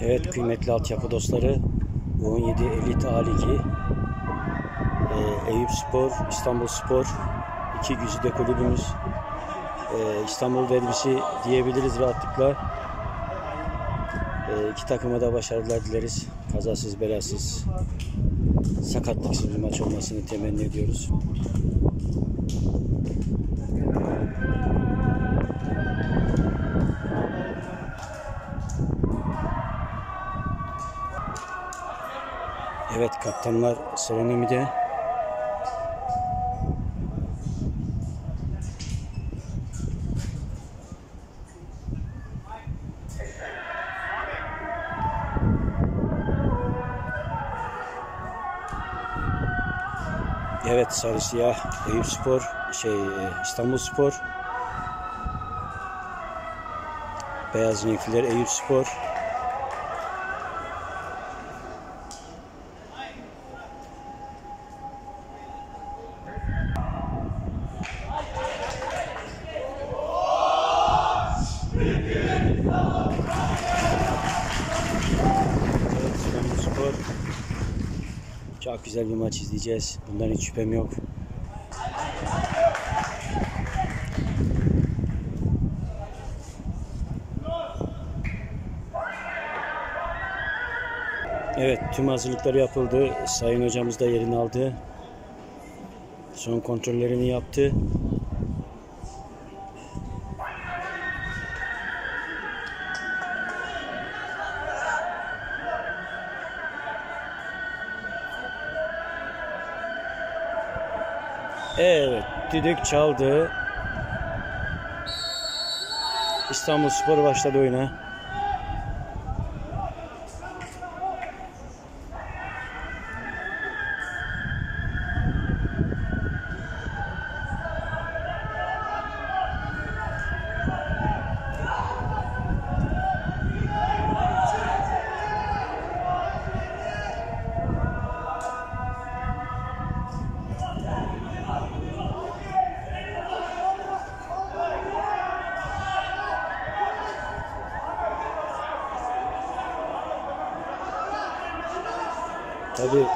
Evet kıymetli altyapı dostları U17 Elit A Ligi e, Eyüp Spor, İstanbul Spor iki güzide kulübümüz e, İstanbul derbisi diyebiliriz rahatlıkla. E, iki takıma da başarılar dileriz. Kazasız belasız sakatlıksız bir maç olmasını temenni ediyoruz. Evet kaptanlar Serenimi'de. Evet sarı siyah Eyüp Spor şey e, İstanbul Spor Beyaz renkliler Eyüp Spor Evet İstanbul Spor çok güzel bir maç izleyeceğiz. Bundan hiç şüphem yok. Evet tüm hazırlıklar yapıldı. Sayın hocamız da yerini aldı. Son kontrollerini yaptı. Evet, düdük çaldı. İstanbul Spor başladı oyuna. Tabi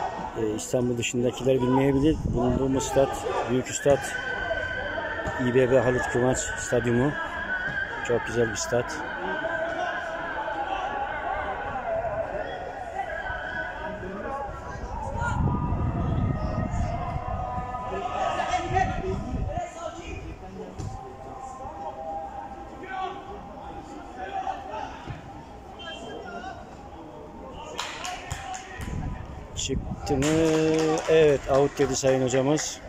İstanbul dışındakiler bilmeyebilir. Bulunduğumuz stat, büyük stat İBB Halit Kıvanç Stadyumu. Çok güzel bir stat. Çıktı mı? Dedi sayın hocamız.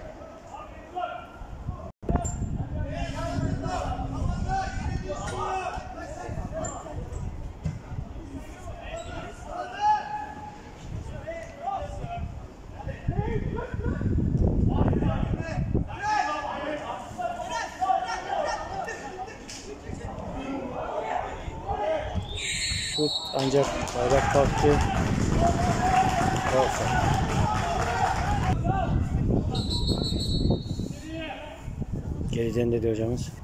Şut ancak bayrak kalktı. Offside. Geriden dedi hocamız.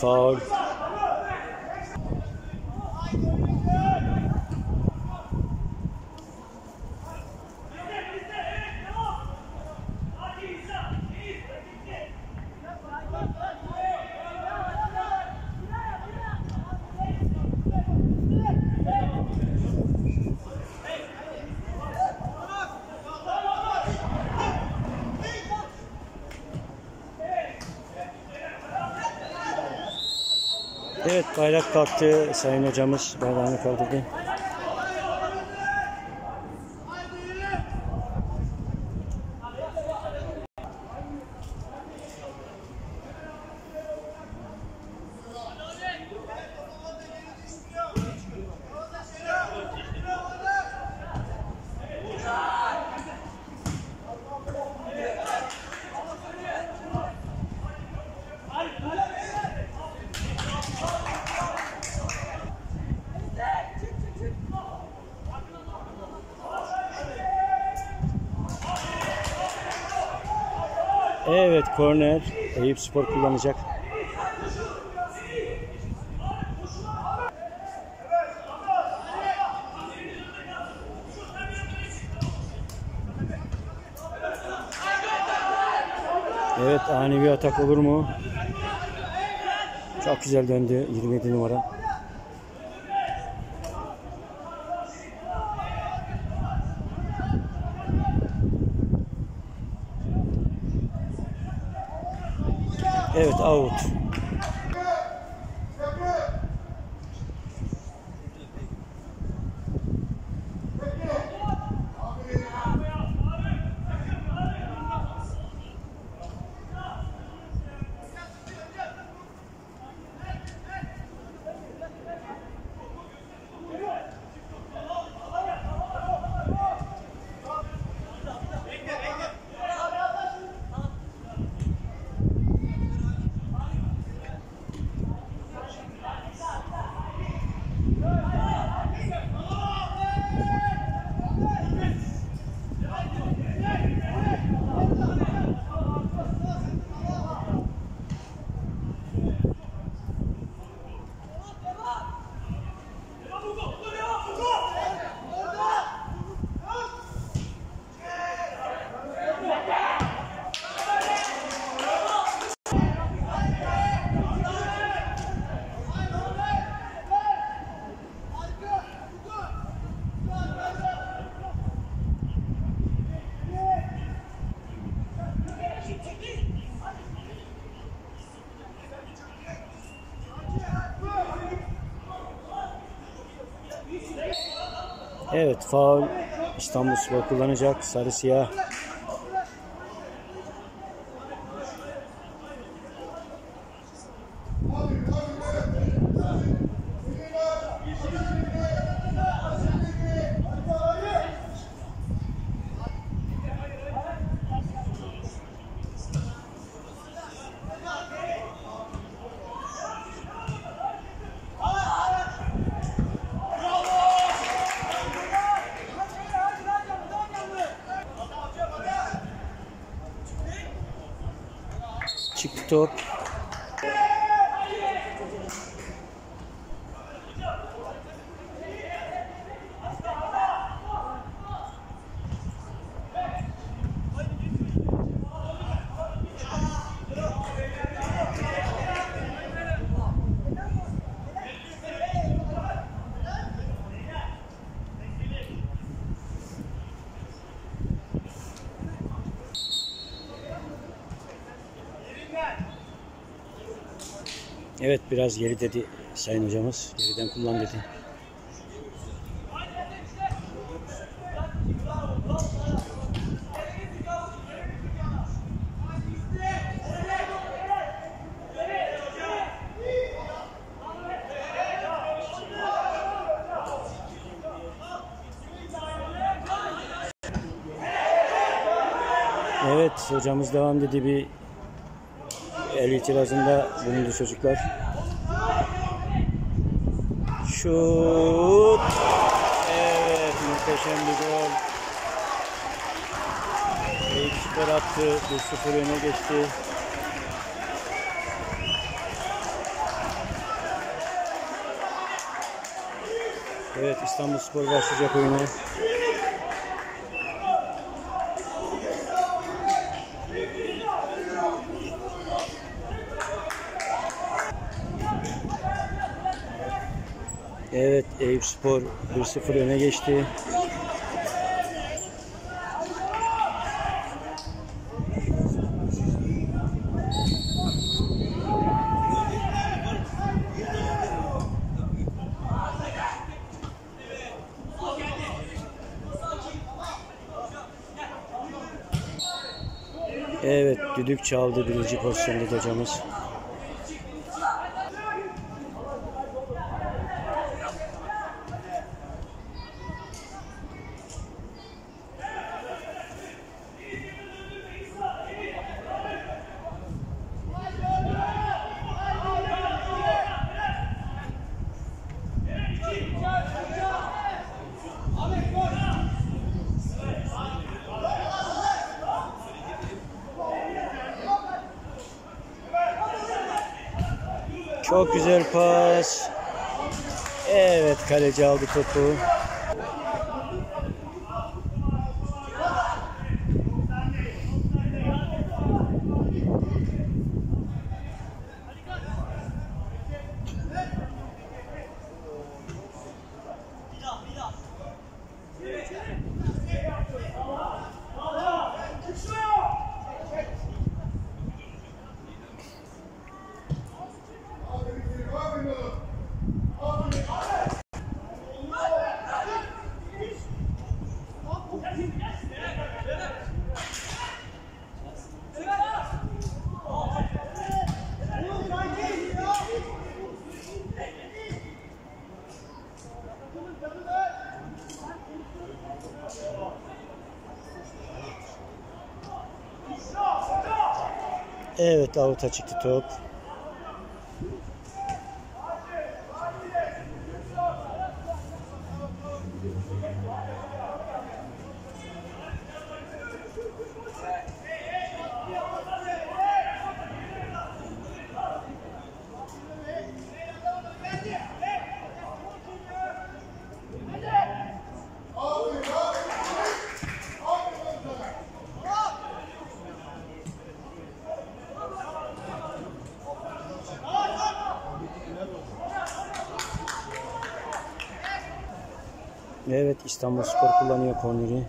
Evet faul. Bayrak kalktı. Sayın hocamız bayrağını kaldırdı. Evet korner. Eyüp Spor kullanacak. Evet ani bir atak olur mu? Çok güzel döndü 27 numara. Evet out. Evet faul İstanbul Spor kullanacak sarı siyah. Çıktı Evet biraz geri dedi sayın hocamız. Geriden kullan dedi. Evet hocamız devam dedi bir el itirazında bulundu çocuklar. Şut. Evet muhteşem bir gol. Eyüp attı. 1-0 öne geçti. Evet İstanbul Spor başlayacak oyunu. Spor 1-0 öne geçti. Evet düdük çaldı birinci pozisyonda hocamız. Kaleci aldı topu. Evet avuta çıktı top. Evet İstanbul Spor kullanıyor korneri.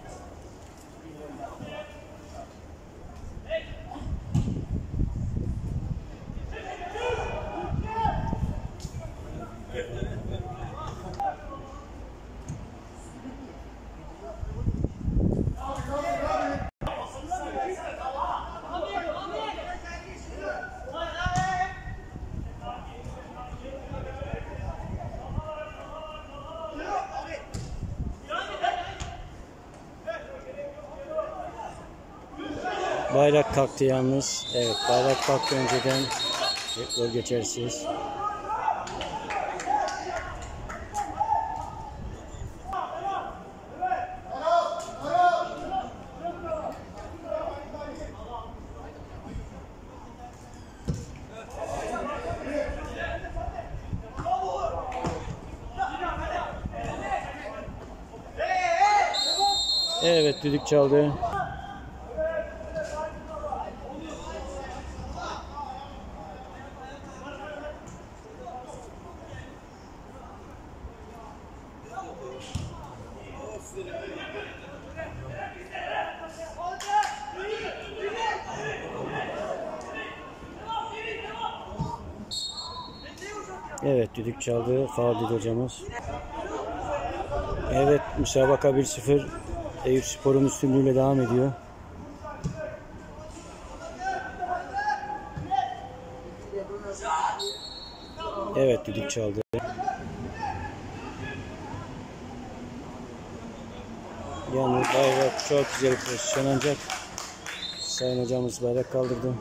Bayrak kalktı yalnız. Evet bayrak kalktı önceden. Gol geçersiz. Evet düdük çaldı. Evet düdük çaldı. Faul dedi hocamız. Evet müsabaka 1-0. Eyüp Spor'un üstünlüğüyle devam ediyor. Evet düdük çaldı. Yani bayrak çok güzel pozisyon ancak Sayın hocamız bayrak kaldırdı.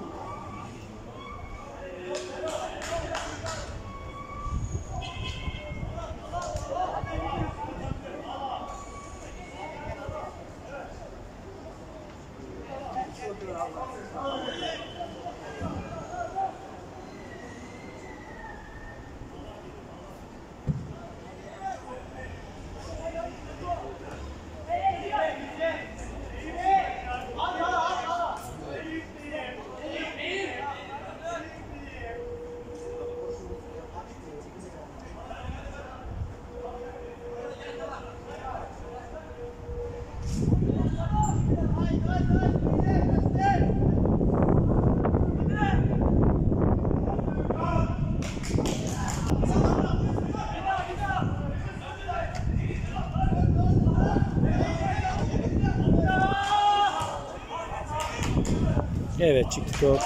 Evet çıktı top.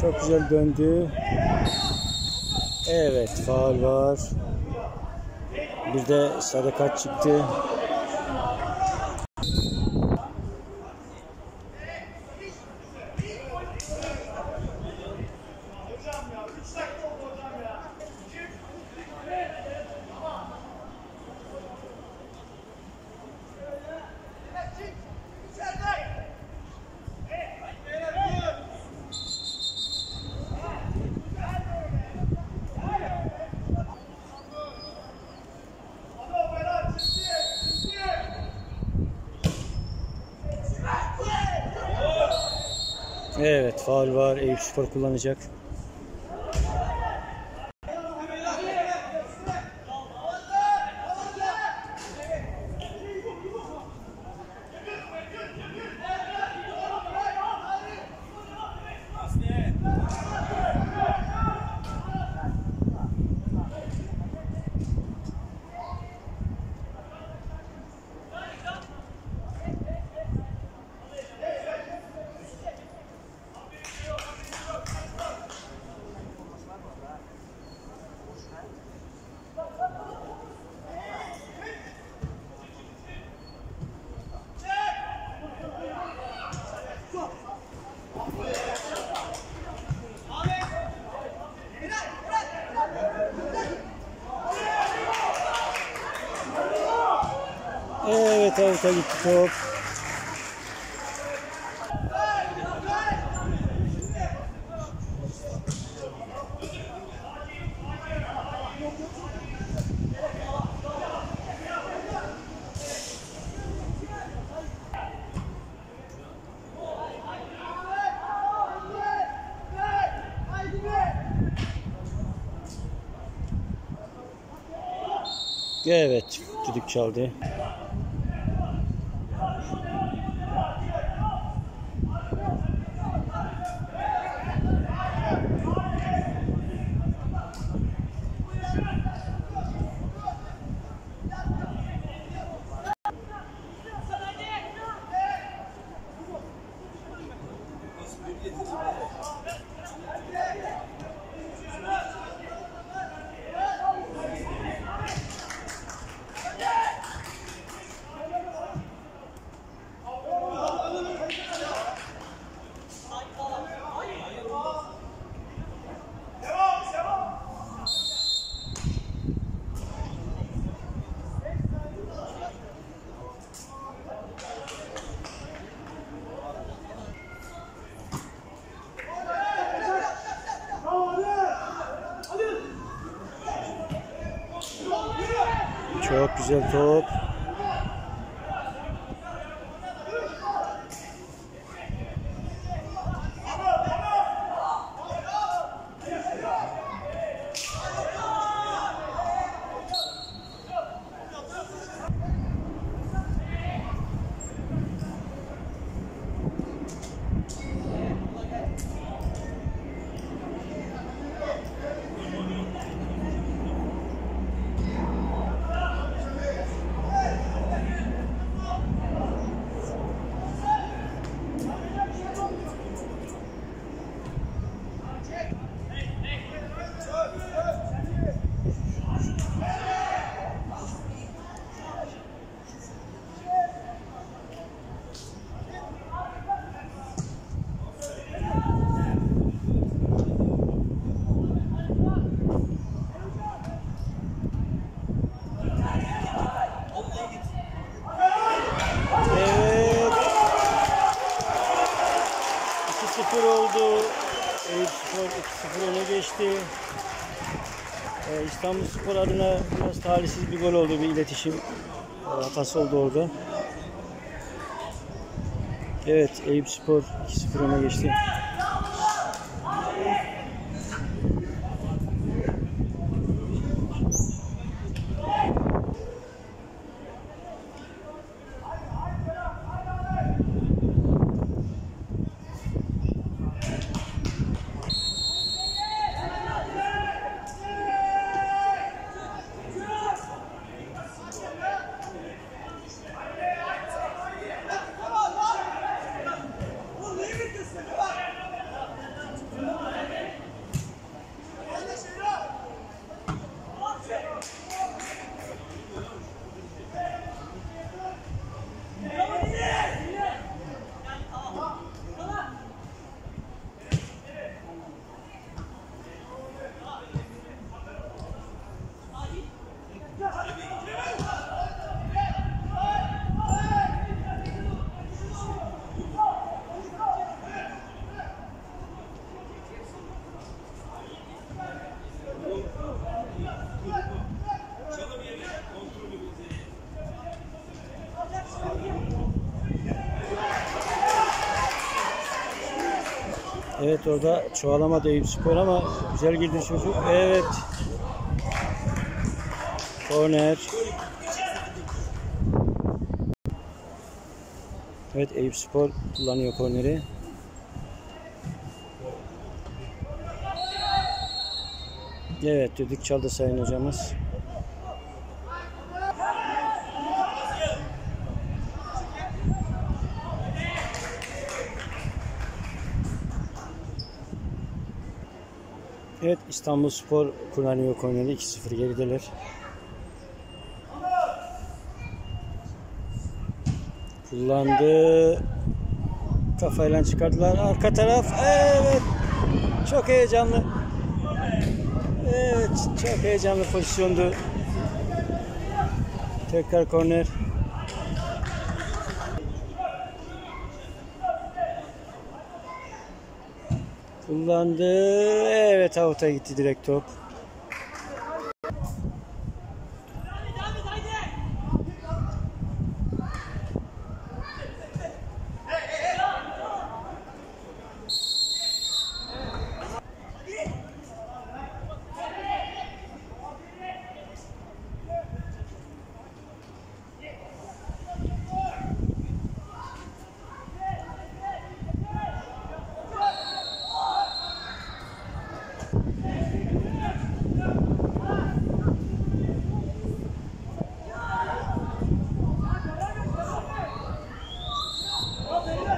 Çok güzel döndü. Evet faul var. Bir de sadakat çıktı. Evet faul Spor kullanacak. Avuta gitti top. Evet düdük çaldı. Çok güzel top. Evet. 2-0 oldu. Eyüp Spor 2-0 öne geçti. Ee, İstanbul Spor adına biraz talihsiz bir gol oldu. Bir iletişim e, hatası oldu orada. Evet Eyüp Spor 2-0 öne geçti. Orada çoğalamadı Eyüp Spor ama güzel girdi çocuk. Evet. Korner. Evet Eyüp Spor kullanıyor korneri. Evet düdük çaldı sayın hocamız. Evet İstanbul Spor kullanıyor korneri 2-0 gerideler. Kullandı. Kafayla çıkardılar. Arka taraf. Evet. Çok heyecanlı. Evet. Çok heyecanlı pozisyondu. Tekrar korner. Kullandı. Evet avuta gitti direkt top.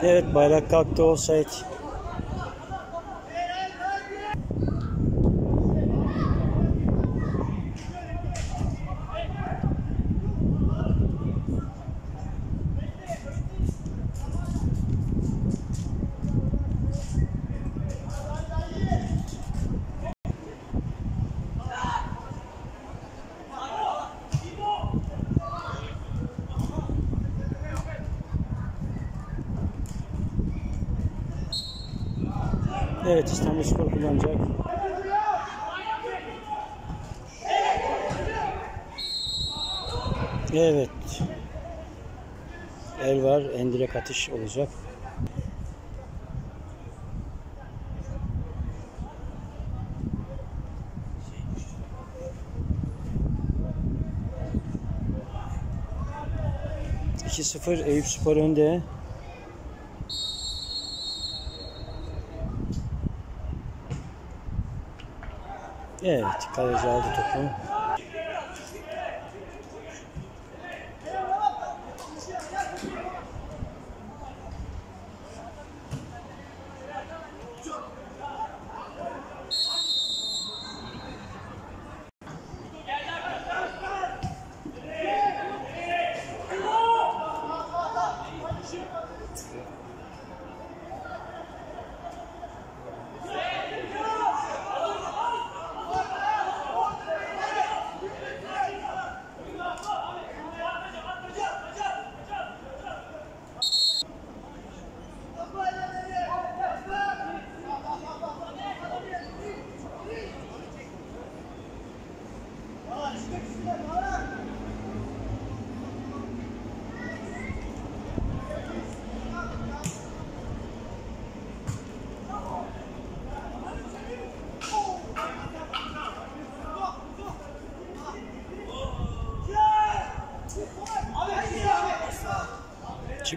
Evet bayrak kalktı offside. Evet İstanbul Spor kullanacak. Evet. El var. Endirek atış olacak. İki sıfır Eyüp Spor önde. Evet, kaleci aldı topu.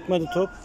Çıkmadı top.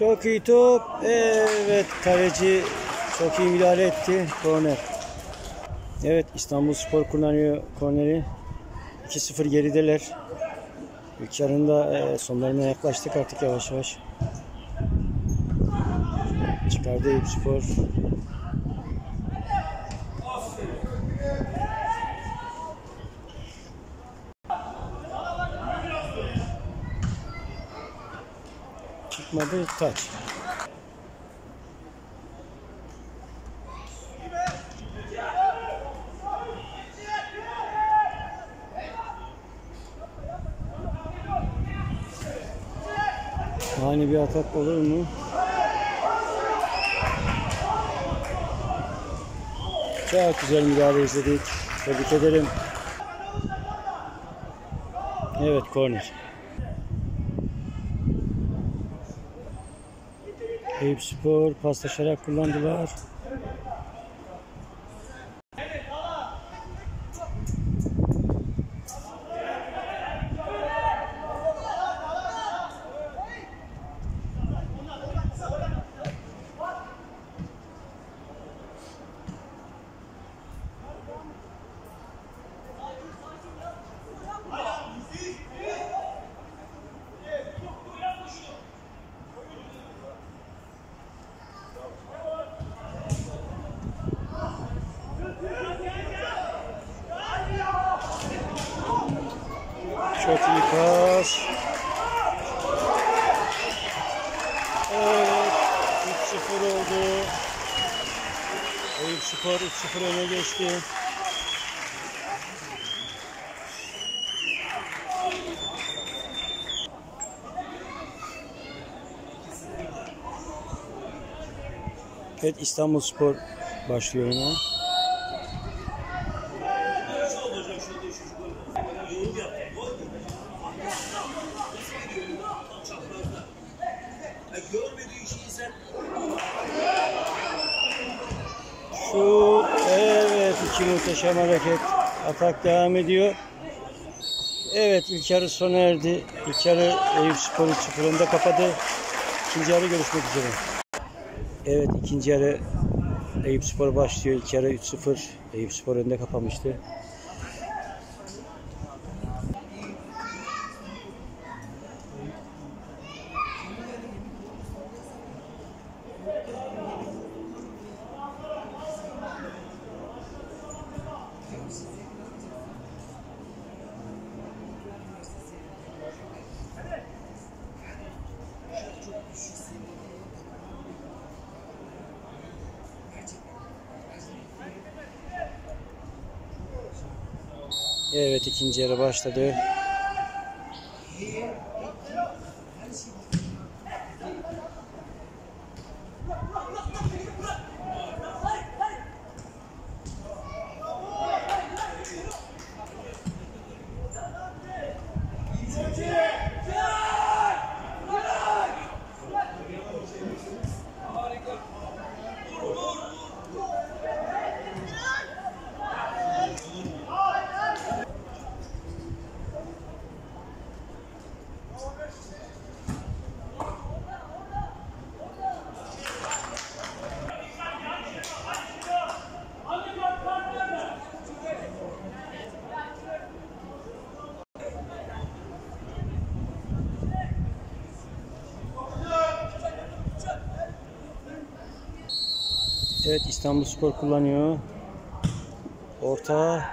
Çok iyi top. Evet kaleci çok iyi müdahale etti. Korner. Evet İstanbul Spor kullanıyor korneri. 2-0 gerideler. İlk yarında e, sonlarına yaklaştık artık yavaş yavaş. Çıkardı Eyüp Spor. Çıkmadı taç. Ani bir atak olur mu? Çok güzel müdahale izledik. Tebrik ederim. Evet korner. Eyüp Spor paslaşarak kullandılar. Çok iyi pas. Evet. 3-0 oldu. Eyüp Spor 3-0 öne geçti. Evet İstanbul Spor başlıyor oyuna. Şu evet iki muhteşem hareket. Atak devam ediyor. Evet ilk yarı sona erdi. İlk yarı Eyüp Spor 3-0 önde kapadı. İkinci yarı görüşmek üzere. Evet ikinci yarı Eyüp Spor başlıyor. İlk yarı 3-0. Eyüp Spor önde kapamıştı. Evet ikinci yarı başladı. Evet İstanbul Spor kullanıyor. Orta.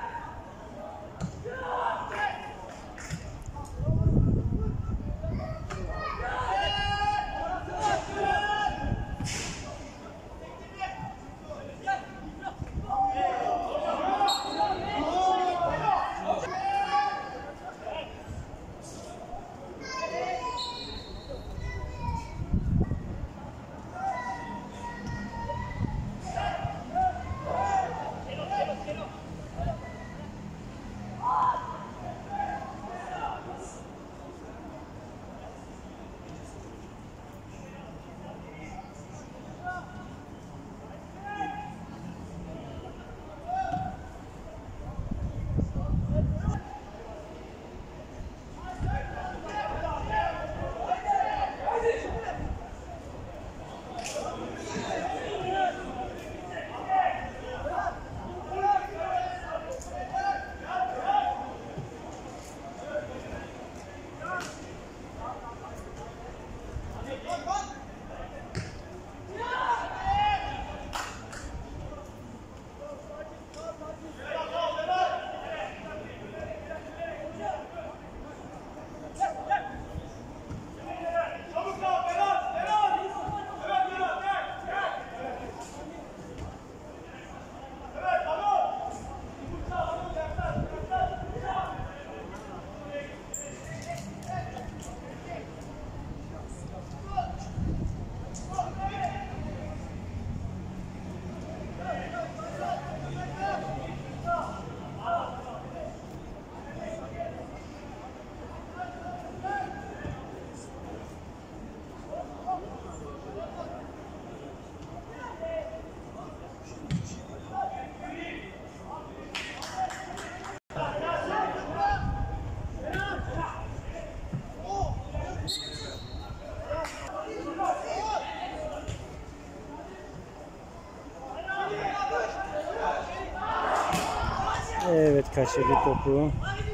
Kaçırdı topu. Evet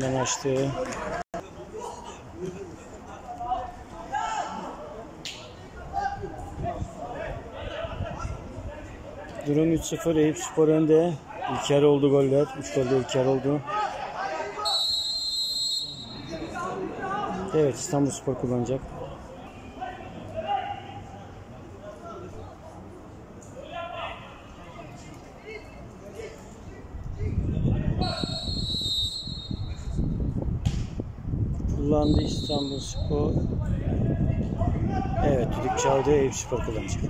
top ayağından açtı. Durum 3-0 Eyüp Spor önde. İlker oldu goller. 3 golde İlker oldu. Evet İstanbul Spor kullanacak. Kullandı İstanbul Spor. Evet düdük çaldı Eyüp Spor kullanacak.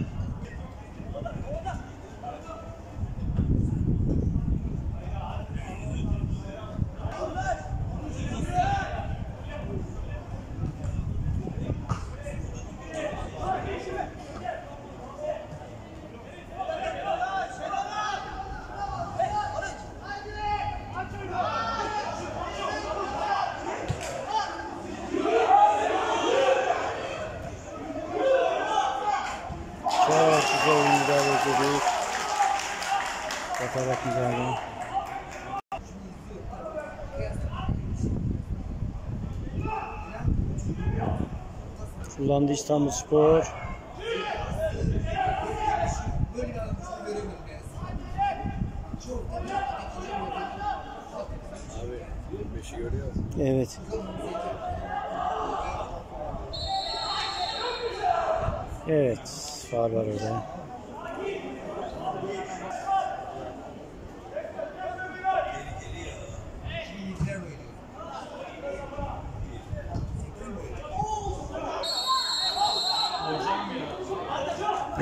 Çok güzel bir müdahale dedik. Bakarak müdahale. Kullandı İstanbul Spor. Abi 25'i görüyor musun? Evet. Evet. Faal var orada.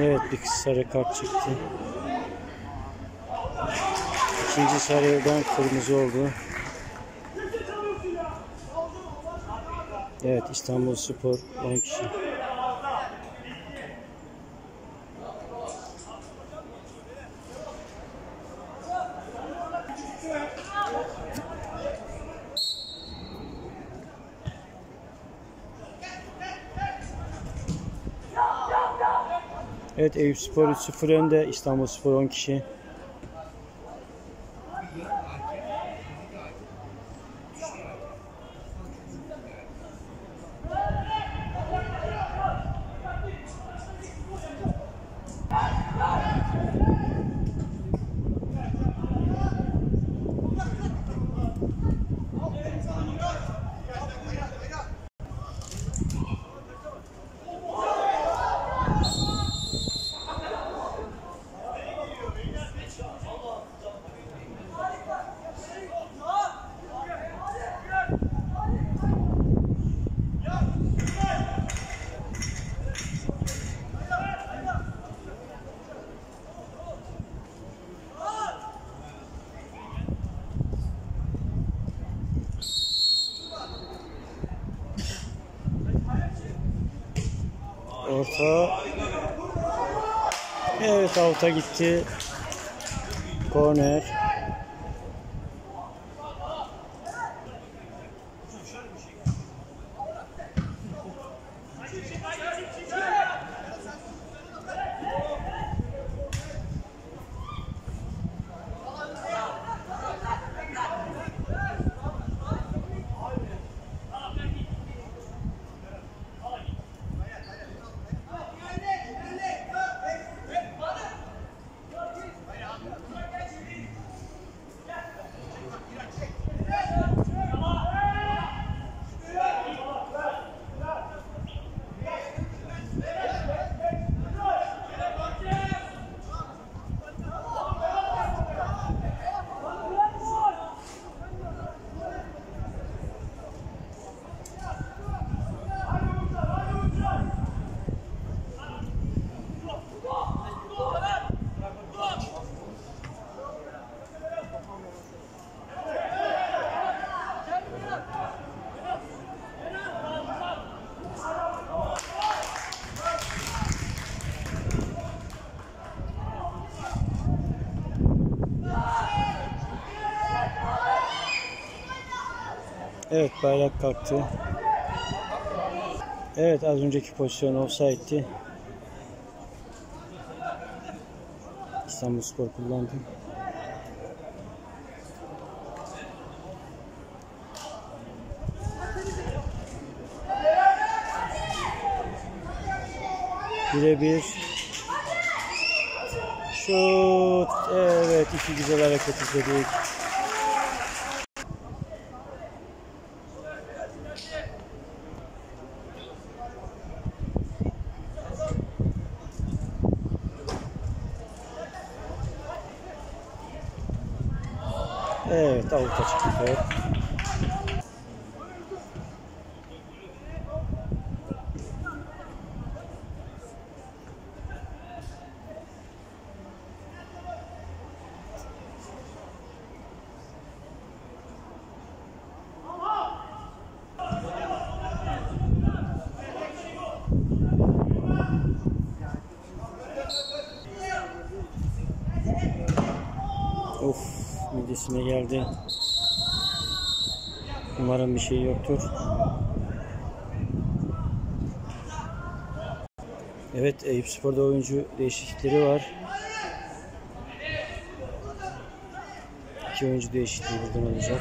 Evet bir sarı kart çıktı. İkinci sarıdan kırmızı oldu. Evet İstanbul Spor 10 kişi. Evet Eyüp Spor 3-0 önde. İstanbul Spor 10 kişi. Orta. Evet alta gitti. Korner. Evet bayrak kalktı. Evet az önceki pozisyon offside'ti. İstanbulspor kullandı. Birebir. Şut. Evet iki güzel hareket izledik. Evet avuta çıktı top. Of geldi. Umarım bir şey yoktur. Evet Eyüp Spor'da oyuncu değişiklikleri var. İki oyuncu değişikliği buradan olacak.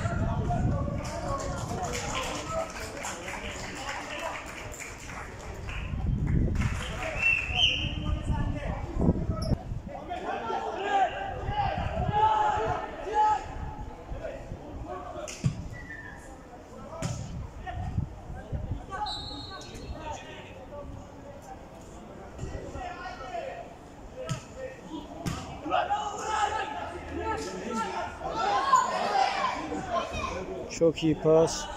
Çok iyi pas.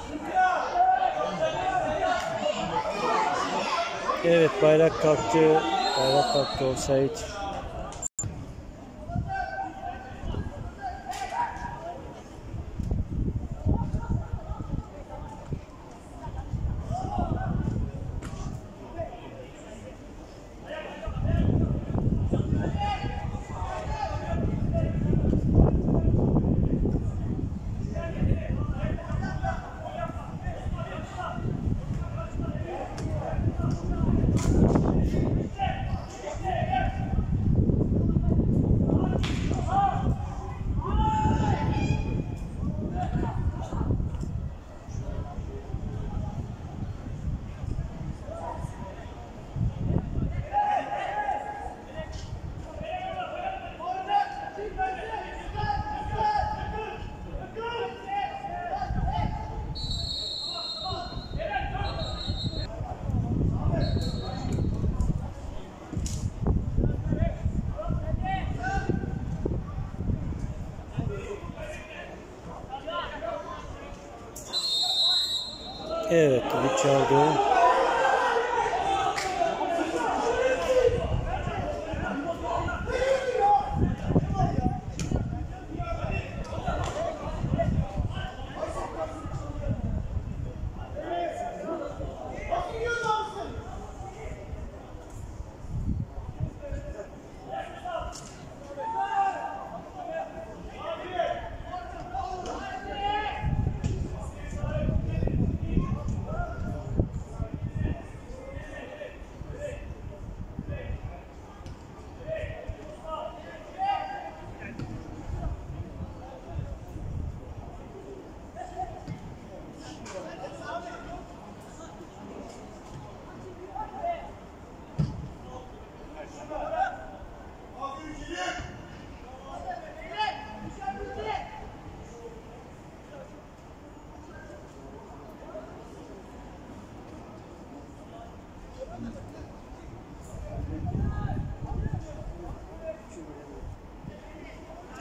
Evet bayrak kalktı. Bayrak kalktı offside. Evet çaldı.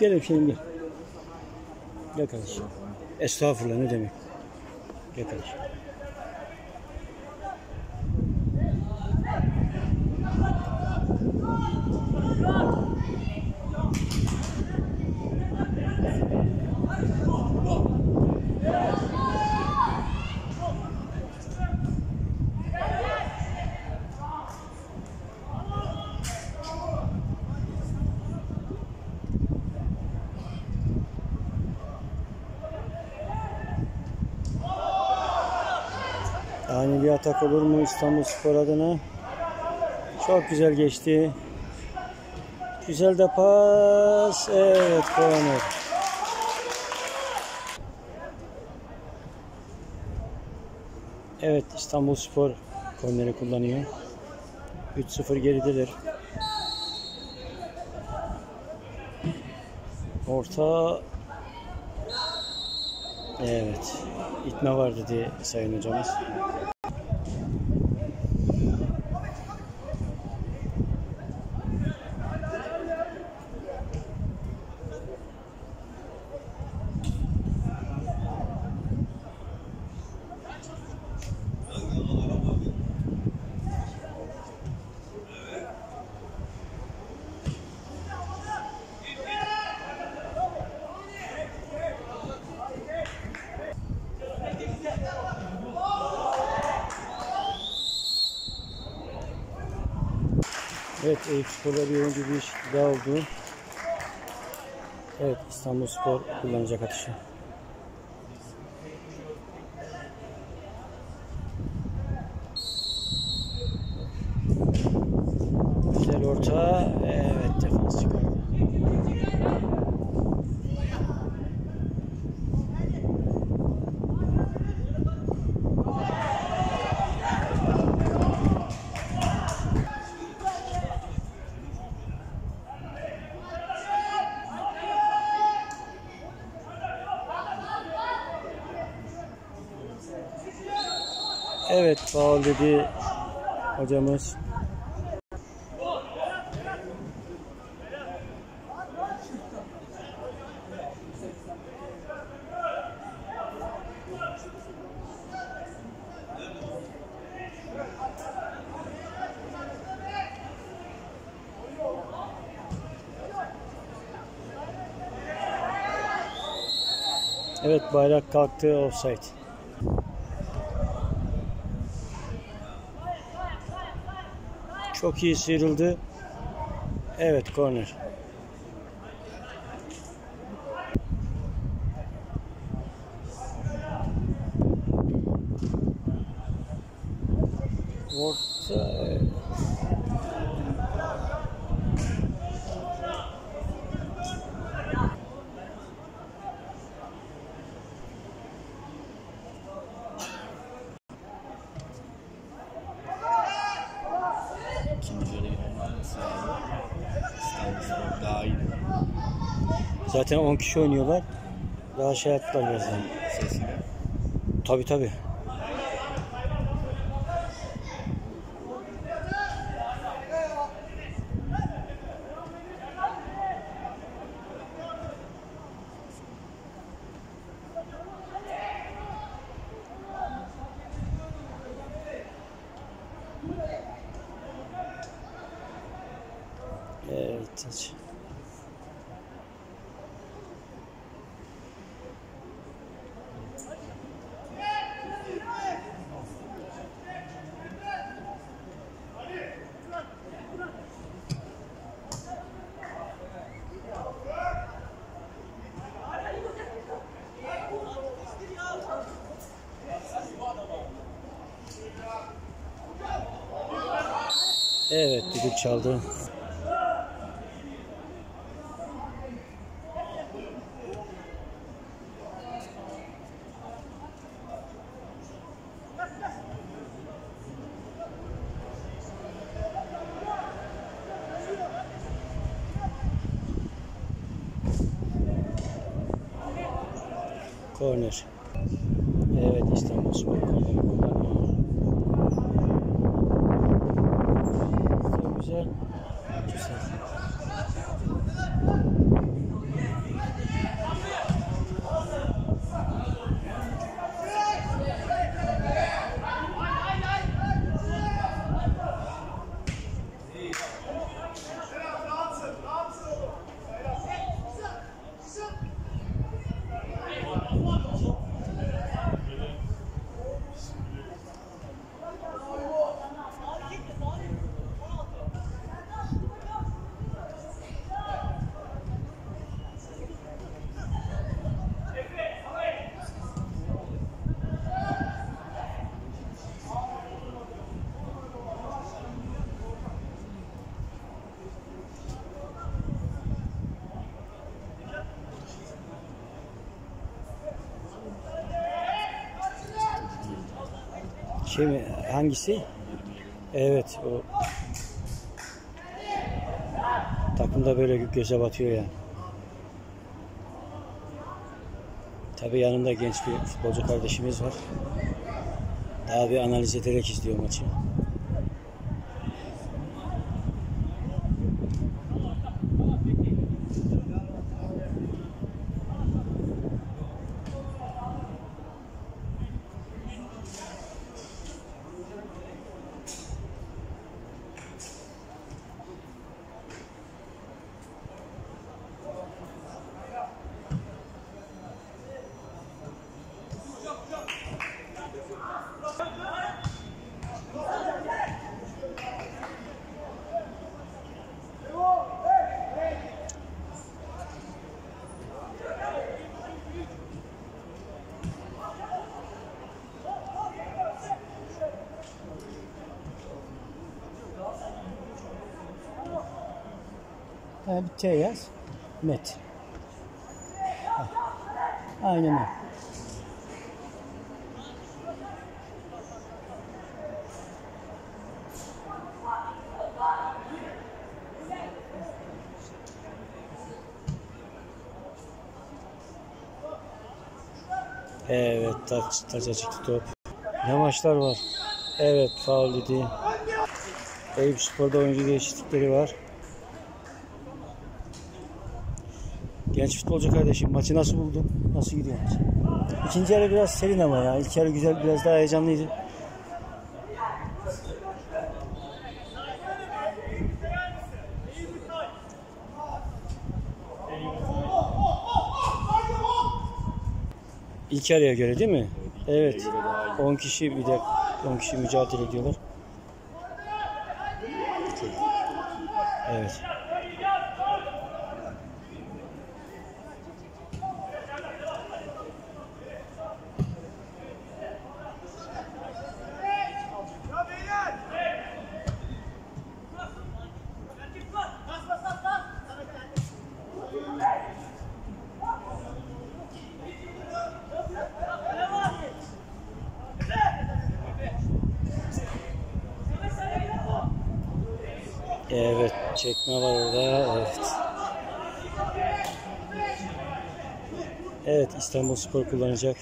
Gel hemşerim gel. Gel kardeşim. Estağfurullah ne demek. Gel kardeşim. Bir atak olur mu İstanbul Spor adına? Çok güzel geçti. Güzel de pas. Evet korner. Evet İstanbul Spor korneri kullanıyor. 3-0 gerideler. Orta Evet. İtme var dedi sayın hocamız. Spor'da bir oyuncu bir değişiklik daha oldu. Evet İstanbul Spor kullanacak atışı. Güzel orta. Evet defans çıkardı. Evet faul dedi hocamız. Evet bayrak kalktı offside. Çok iyi sıyrıldı. Evet korner. Orta evet. İkinci yarı inanılmaz yani. İstanbul Spor daha iyi. Zaten 10 kişi oynuyorlar. Daha şey yaptılar birazdan. Sesini. Tabi tabi. Evet. Evet düdük çaldı. Şey mi? Hangisi? Evet o. Takımda böyle göze batıyor yani. Tabii yanında genç bir futbolcu kardeşimiz var. Daha bir analiz ederek izliyor maçı. T yaz. Net. Ha. Aynen öyle. Evet taç, taça çıktı top. Ne maçlar var. Evet faul dedi. Eyüp Spor'da oyuncu değişiklikleri var. Genç futbolcu kardeşim maçı nasıl buldun? Nasıl gidiyor maç? İkinci yarı biraz serin ama ya. İlk yarı güzel biraz daha heyecanlıydı. İlk yarıya göre değil mi? Evet. 10 kişi bir de 10 kişi mücadele ediyorlar. Evet. Evet, çekme var orada. Evet. Evet, İstanbul Spor kullanacak.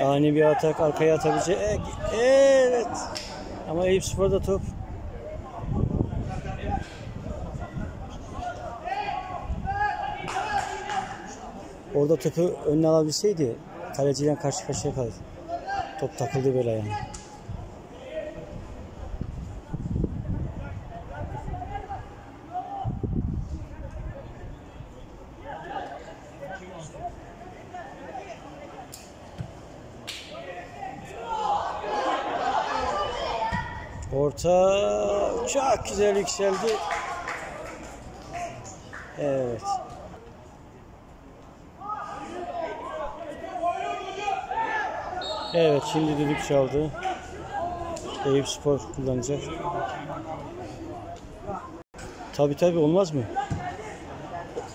Ani bir atak arkaya atabilecek. Evet. Ama Eyüp Spor'da top. Orada topu önüne alabilseydi kaleciyle karşı karşıya kaldı. Top takıldı böyle yani. Orta çok güzel yükseldi. Evet. Evet şimdi düdük çaldı. Eyüp Spor kullanacak. Tabi tabi olmaz mı?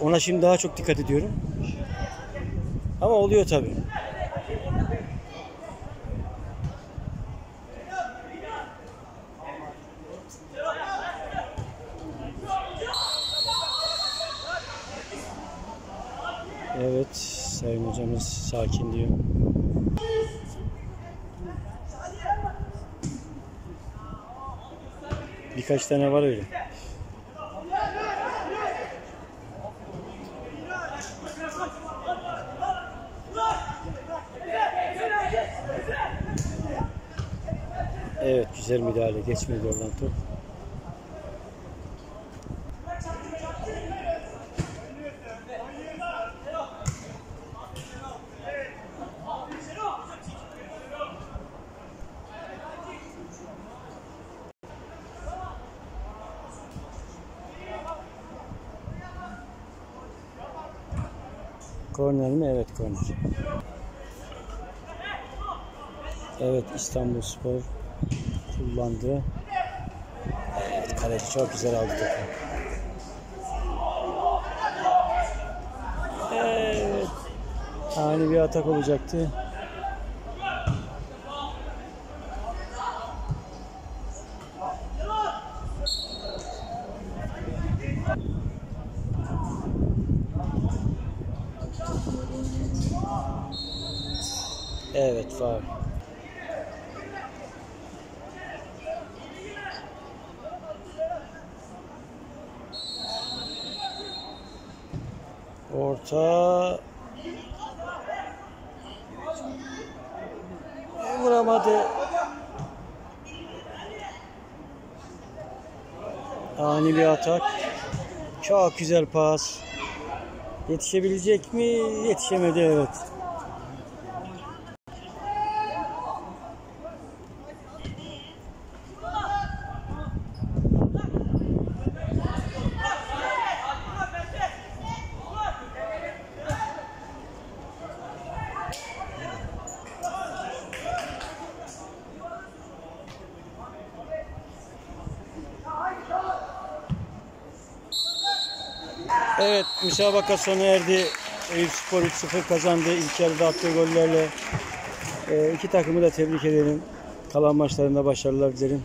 Ona şimdi daha çok dikkat ediyorum. Ama oluyor tabi. Evet, Sayın hocamız sakin diyor. Birkaç tane var öyle. Evet güzel müdahale geçmedi oradan top. Korner mi? Evet korner. Evet İstanbul Spor kullandı. Kaleci çok güzel aldı topu. Evet. Ani bir atak olacaktı. Evet, faul. Orta E, vuramadı. Ani bir atak. Çok güzel pas. Yetişebilecek mi? Yetişemedi evet. Evet müsabaka sona erdi. Eyüp Spor 3-0 kazandı. İlk yarıda attığı gollerle. Ee, iki takımı da tebrik edelim. Kalan maçlarında başarılar dilerim.